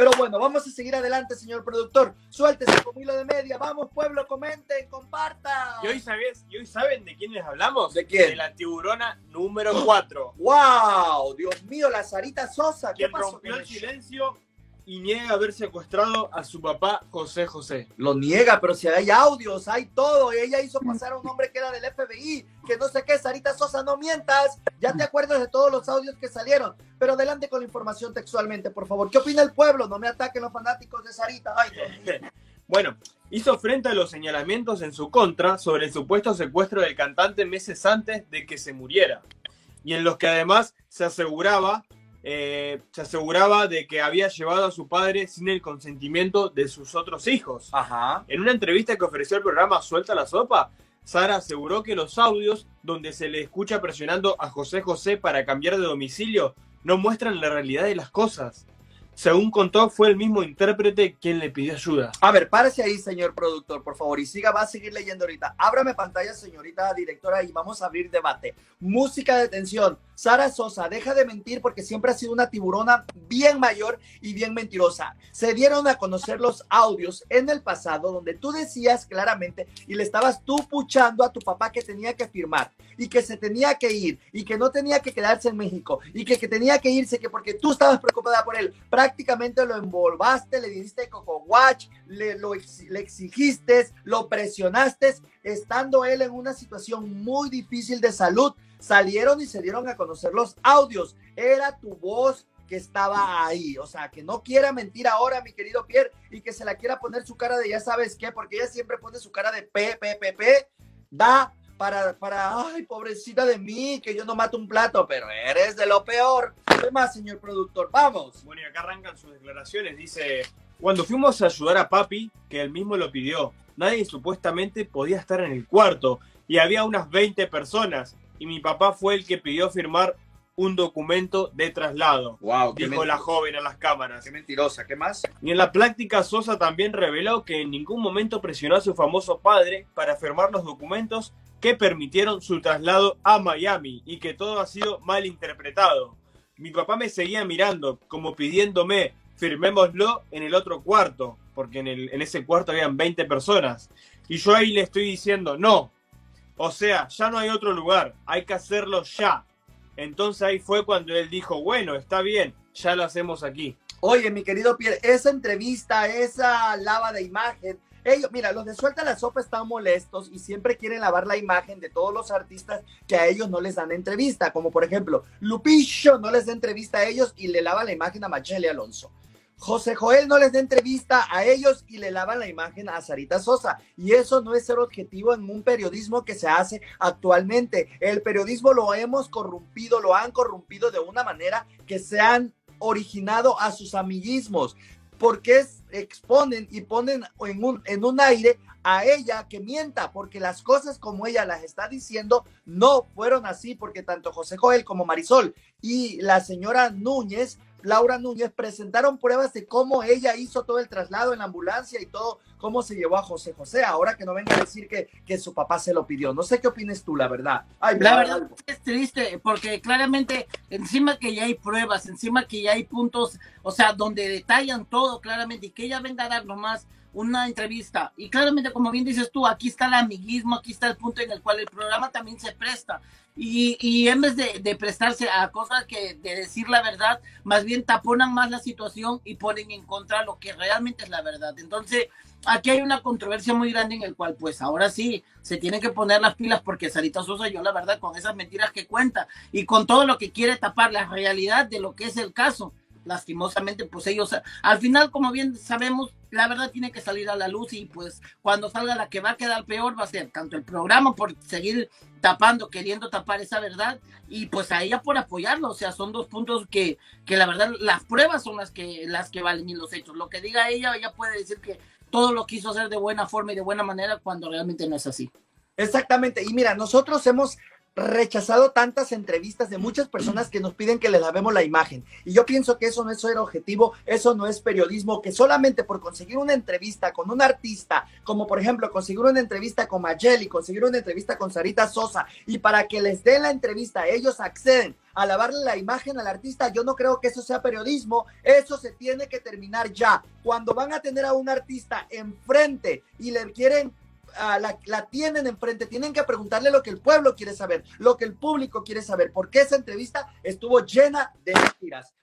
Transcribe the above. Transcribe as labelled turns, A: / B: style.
A: Pero bueno, vamos a seguir adelante, señor productor. Suéltese con hilo de media. Vamos, pueblo, comenten, compartan.
B: ¿Y hoy, sabes, ¿Y hoy saben de quiénes hablamos?
A: ¿De quién?
B: De la tiburona número 4.
A: ¡Wow! Dios mío, la Sarita Sosa. ¿Qué pasó
B: rompió
A: con
B: el silencio y niega haber secuestrado a su papá José José.
A: Lo niega, pero si hay audios, hay todo. Ella hizo pasar a un hombre que era del FBI, que no sé qué, Sarita Sosa, no mientas. Ya te acuerdas de todos los audios que salieron. Pero adelante con la información textualmente, por favor. ¿Qué opina el pueblo? No me ataquen los fanáticos de Sarita. Ay.
B: Bueno, hizo frente a los señalamientos en su contra sobre el supuesto secuestro del cantante meses antes de que se muriera. Y en los que además se aseguraba, eh, se aseguraba de que había llevado a su padre sin el consentimiento de sus otros hijos.
A: Ajá.
B: En una entrevista que ofreció el programa Suelta la Sopa, Sara aseguró que los audios donde se le escucha presionando a José José para cambiar de domicilio no muestran la realidad de las cosas. Según contó, fue el mismo intérprete quien le pidió ayuda.
A: A ver, párese ahí, señor productor, por favor, y siga, va a seguir leyendo ahorita. Ábrame pantalla, señorita directora, y vamos a abrir debate. Música de tensión. Sara Sosa, deja de mentir porque siempre ha sido una tiburona bien mayor y bien mentirosa. Se dieron a conocer los audios en el pasado donde tú decías claramente y le estabas tú puchando a tu papá que tenía que firmar y que se tenía que ir y que no tenía que quedarse en México y que, que tenía que irse que porque tú estabas preocupada por él. Prácticamente lo envolvaste, le diste coco watch, le, lo le exigiste, lo presionaste, estando él en una situación muy difícil de salud. Salieron y se dieron a conocer los audios. Era tu voz que estaba ahí. O sea, que no quiera mentir ahora, mi querido Pierre, y que se la quiera poner su cara de ya sabes qué, porque ella siempre pone su cara de P, P, P, P. Da para, para, ay, pobrecita de mí, que yo no mato un plato, pero eres de lo peor. ¿Qué más, señor productor? Vamos.
B: Bueno, y acá arrancan sus declaraciones. Dice, cuando fuimos a ayudar a papi, que él mismo lo pidió, nadie supuestamente podía estar en el cuarto y había unas 20 personas y mi papá fue el que pidió firmar un documento de traslado.
A: Wow,
B: Dijo la joven a las cámaras.
A: Qué mentirosa, ¿qué más?
B: Y en la práctica, Sosa también reveló que en ningún momento presionó a su famoso padre para firmar los documentos que permitieron su traslado a Miami y que todo ha sido mal interpretado. Mi papá me seguía mirando, como pidiéndome, firmémoslo en el otro cuarto, porque en, el, en ese cuarto habían 20 personas. Y yo ahí le estoy diciendo, no. O sea, ya no hay otro lugar, hay que hacerlo ya. Entonces ahí fue cuando él dijo, bueno, está bien, ya lo hacemos aquí.
A: Oye, mi querido Pierre, esa entrevista, esa lava de imagen, ellos, mira, los de Suelta la Sopa están molestos y siempre quieren lavar la imagen de todos los artistas que a ellos no les dan entrevista, como por ejemplo, Lupillo no les da entrevista a ellos y le lava la imagen a Machele Alonso. José Joel no les da entrevista a ellos y le lavan la imagen a Sarita Sosa. Y eso no es ser objetivo en un periodismo que se hace actualmente. El periodismo lo hemos corrompido, lo han corrompido de una manera que se han originado a sus amiguismos. Porque exponen y ponen en un, en un aire a ella que mienta, porque las cosas como ella las está diciendo no fueron así, porque tanto José Joel como Marisol y la señora Núñez Laura Núñez presentaron pruebas de cómo ella hizo todo el traslado en la ambulancia y todo, cómo se llevó a José José. Ahora que no venga a decir que, que su papá se lo pidió. No sé qué opines tú, la verdad. Ay,
C: La verdad es triste porque claramente encima que ya hay pruebas, encima que ya hay puntos, o sea, donde detallan todo claramente y que ella venga a dar nomás una entrevista. Y claramente como bien dices tú, aquí está el amiguismo, aquí está el punto en el cual el programa también se presta. Y, y en vez de, de prestarse a cosas que de decir la verdad, más bien taponan más la situación y ponen en contra lo que realmente es la verdad. Entonces, aquí hay una controversia muy grande en el cual, pues ahora sí, se tienen que poner las pilas porque Sarita Sosa, yo la verdad, con esas mentiras que cuenta y con todo lo que quiere tapar la realidad de lo que es el caso, lastimosamente, pues ellos, al final, como bien sabemos, la verdad tiene que salir a la luz y pues cuando salga la que va a quedar peor va a ser tanto el programa por seguir tapando, queriendo tapar esa verdad y pues a ella por apoyarlo, o sea, son dos puntos que, que la verdad, las pruebas son las que, las que valen y los hechos, lo que diga ella, ella puede decir que todo lo quiso hacer de buena forma y de buena manera cuando realmente no es así.
A: Exactamente. Y mira, nosotros hemos rechazado tantas entrevistas de muchas personas que nos piden que les lavemos la imagen. Y yo pienso que eso no es ser objetivo, eso no es periodismo, que solamente por conseguir una entrevista con un artista, como por ejemplo conseguir una entrevista con Mayeli, conseguir una entrevista con Sarita Sosa, y para que les den la entrevista, ellos acceden a lavarle la imagen al artista, yo no creo que eso sea periodismo, eso se tiene que terminar ya. Cuando van a tener a un artista enfrente y le quieren la, la, tienen enfrente, tienen que preguntarle lo que el pueblo quiere saber, lo que el público quiere saber, porque esa entrevista estuvo llena de mentiras.